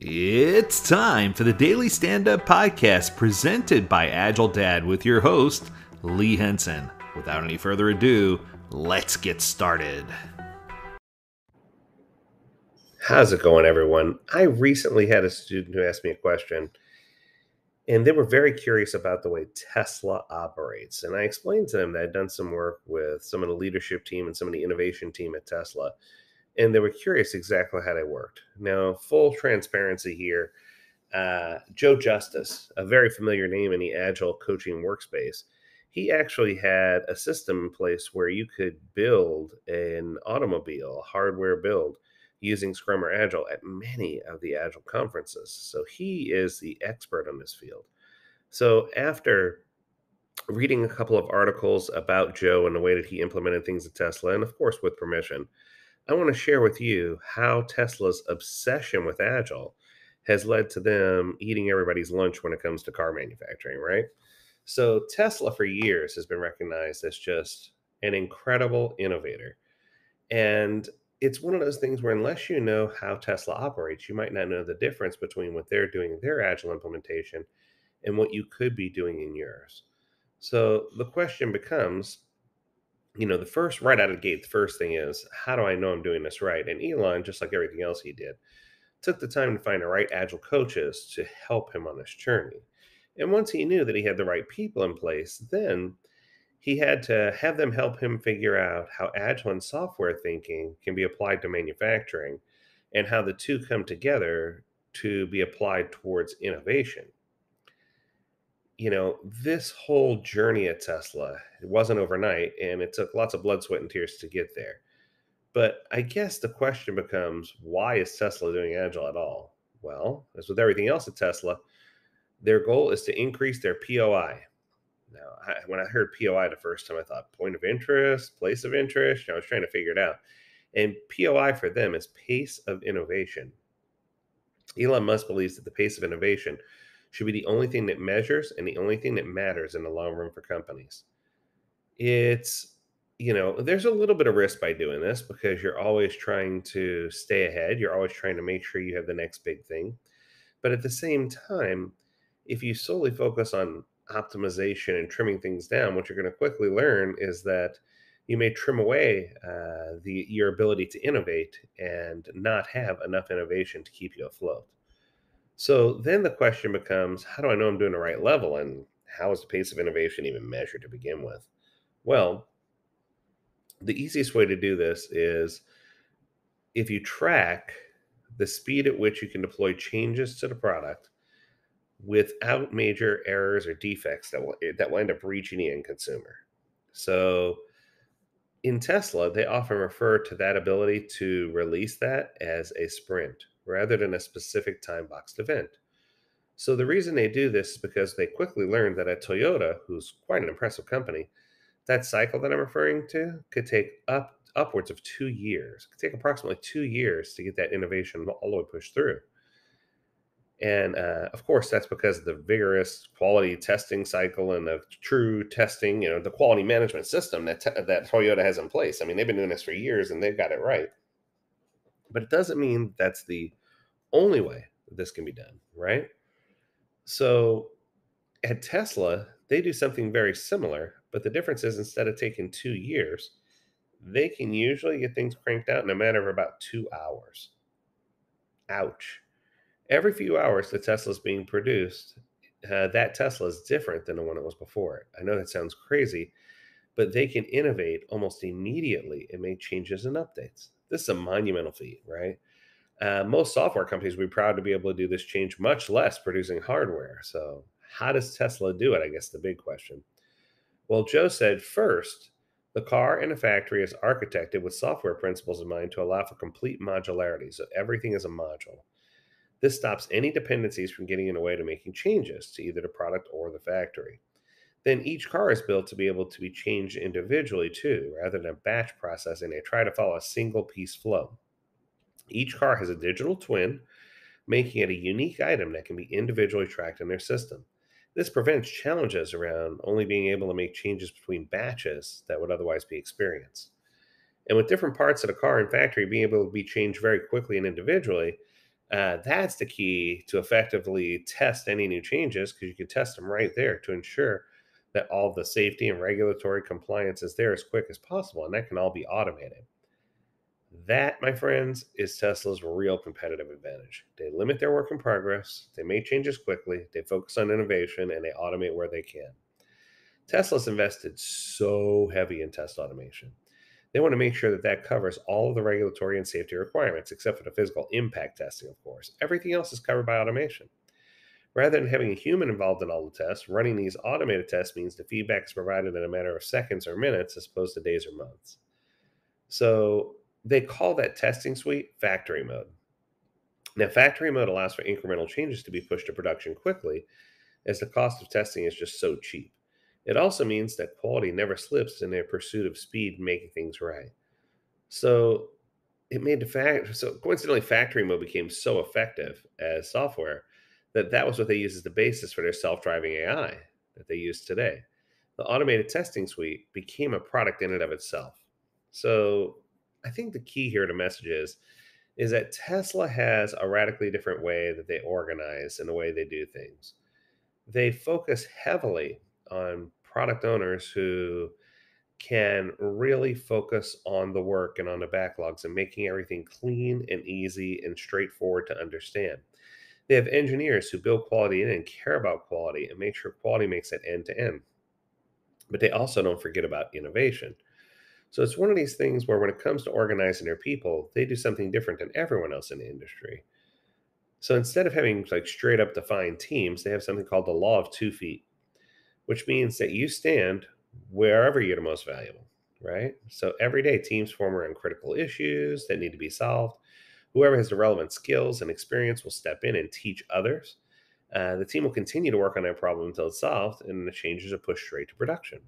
It's time for the Daily Stand Up Podcast presented by Agile Dad with your host, Lee Henson. Without any further ado, let's get started. How's it going, everyone? I recently had a student who asked me a question, and they were very curious about the way Tesla operates. And I explained to them that I'd done some work with some of the leadership team and some of the innovation team at Tesla and they were curious exactly how they worked. Now, full transparency here uh, Joe Justice, a very familiar name in the Agile coaching workspace, he actually had a system in place where you could build an automobile, hardware build, using Scrum or Agile at many of the Agile conferences. So he is the expert on this field. So after reading a couple of articles about Joe and the way that he implemented things at Tesla, and of course with permission, I want to share with you how Tesla's obsession with Agile has led to them eating everybody's lunch when it comes to car manufacturing, right? So, Tesla for years has been recognized as just an incredible innovator. And it's one of those things where, unless you know how Tesla operates, you might not know the difference between what they're doing in their Agile implementation and what you could be doing in yours. So, the question becomes you know, the first right out of the gate, the first thing is, how do I know I'm doing this right? And Elon, just like everything else he did, took the time to find the right agile coaches to help him on this journey. And once he knew that he had the right people in place, then he had to have them help him figure out how agile and software thinking can be applied to manufacturing and how the two come together to be applied towards innovation you know, this whole journey at Tesla, it wasn't overnight and it took lots of blood, sweat, and tears to get there. But I guess the question becomes why is Tesla doing Agile at all? Well, as with everything else at Tesla, their goal is to increase their POI. Now, I, when I heard POI the first time, I thought point of interest, place of interest. You know, I was trying to figure it out. And POI for them is pace of innovation. Elon Musk believes that the pace of innovation should be the only thing that measures and the only thing that matters in the long run for companies. It's, you know, there's a little bit of risk by doing this because you're always trying to stay ahead. You're always trying to make sure you have the next big thing. But at the same time, if you solely focus on optimization and trimming things down, what you're going to quickly learn is that you may trim away uh, the your ability to innovate and not have enough innovation to keep you afloat. So then the question becomes how do I know I'm doing the right level? And how is the pace of innovation even measured to begin with? Well, the easiest way to do this is if you track the speed at which you can deploy changes to the product without major errors or defects that will eh, that will end up reaching the end consumer. So in Tesla, they often refer to that ability to release that as a sprint rather than a specific time boxed event. So the reason they do this is because they quickly learned that at Toyota, who's quite an impressive company, that cycle that I'm referring to could take up upwards of two years. It could take approximately two years to get that innovation all the way pushed through. And uh, of course, that's because of the vigorous quality testing cycle and the true testing, you know, the quality management system that, that Toyota has in place. I mean, they've been doing this for years and they've got it right. But it doesn't mean that's the only way this can be done, right? So at Tesla, they do something very similar, but the difference is instead of taking two years, they can usually get things cranked out in a matter of about two hours. Ouch. Every few hours the Tesla is being produced, uh, that Tesla is different than the one that was before. I know that sounds crazy, but they can innovate almost immediately and make changes and updates. This is a monumental feat, right? Uh, most software companies would be proud to be able to do this change, much less producing hardware. So, how does Tesla do it? I guess the big question. Well, Joe said first, the car in a factory is architected with software principles in mind to allow for complete modularity. So, everything is a module. This stops any dependencies from getting in the way to making changes to either the product or the factory. Then each car is built to be able to be changed individually too, rather than a batch processing. They try to follow a single piece flow. Each car has a digital twin, making it a unique item that can be individually tracked in their system. This prevents challenges around only being able to make changes between batches that would otherwise be experienced. And with different parts of the car and factory being able to be changed very quickly and individually, Uh, that's the key to effectively test any new changes because you can test them right there to ensure that all the safety and regulatory compliance is there as quick as possible, and that can all be automated. That, my friends, is Tesla's real competitive advantage. They limit their work in progress, they make changes quickly, they focus on innovation, and they automate where they can. Tesla's invested so heavy in test automation. They want to make sure that that covers all of the regulatory and safety requirements, except for the physical impact testing, of course. Everything else is covered by automation. Rather than having a human involved in all the tests, running these automated tests means the feedback is provided in a matter of seconds or minutes as opposed to days or months. So they call that testing suite factory mode. Now, factory mode allows for incremental changes to be pushed to production quickly, as the cost of testing is just so cheap. It also means that quality never slips in their pursuit of speed making things right. So it made the fact so coincidentally factory mode became so effective as software that that was what they used as the basis for their self-driving AI that they use today. The automated testing suite became a product in and of itself. So I think the key here to message is is that Tesla has a radically different way that they organize and the way they do things. They focus heavily on product owners who can really focus on the work and on the backlogs and making everything clean and easy and straightforward to understand. They have engineers who build quality in and care about quality and make sure quality makes it end to end. But they also don't forget about innovation. So it's one of these things where when it comes to organizing their people, they do something different than everyone else in the industry. So instead of having like straight up defined teams, they have something called the law of two feet, which means that you stand wherever you're the most valuable, right? So every day teams form around critical issues that need to be solved. Whoever has the relevant skills and experience will step in and teach others. Uh, the team will continue to work on that problem until it's solved, and the changes are pushed straight to production.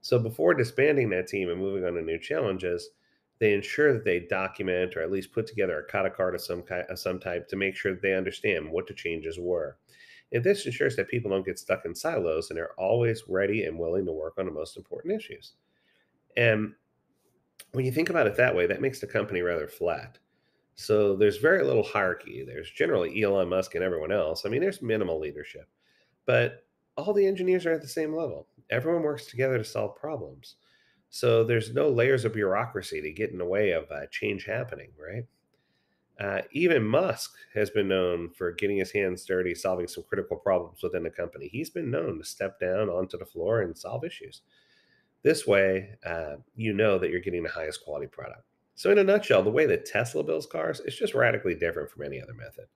So before disbanding that team and moving on to new challenges, they ensure that they document or at least put together a kata card of some kind of some type to make sure that they understand what the changes were. And this ensures that people don't get stuck in silos and are always ready and willing to work on the most important issues. And when you think about it that way, that makes the company rather flat. So there's very little hierarchy. There's generally Elon Musk and everyone else. I mean, there's minimal leadership, but all the engineers are at the same level everyone works together to solve problems. So there's no layers of bureaucracy to get in the way of uh, change happening, right? Uh, even Musk has been known for getting his hands dirty, solving some critical problems within the company. He's been known to step down onto the floor and solve issues. This way, uh, you know that you're getting the highest quality product. So, in a nutshell, the way that Tesla builds cars is just radically different from any other method.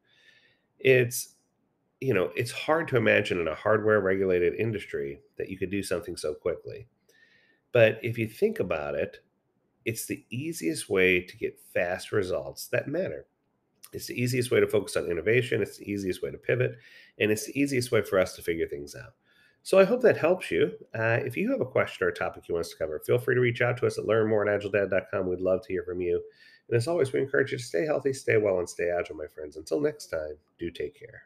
It's you know, it's hard to imagine in a hardware regulated industry that you could do something so quickly. But if you think about it, it's the easiest way to get fast results that matter. It's the easiest way to focus on innovation. It's the easiest way to pivot. And it's the easiest way for us to figure things out. So I hope that helps you. Uh, if you have a question or a topic you want us to cover, feel free to reach out to us at learnmore at agiledad.com. We'd love to hear from you. And as always, we encourage you to stay healthy, stay well, and stay agile, my friends. Until next time, do take care.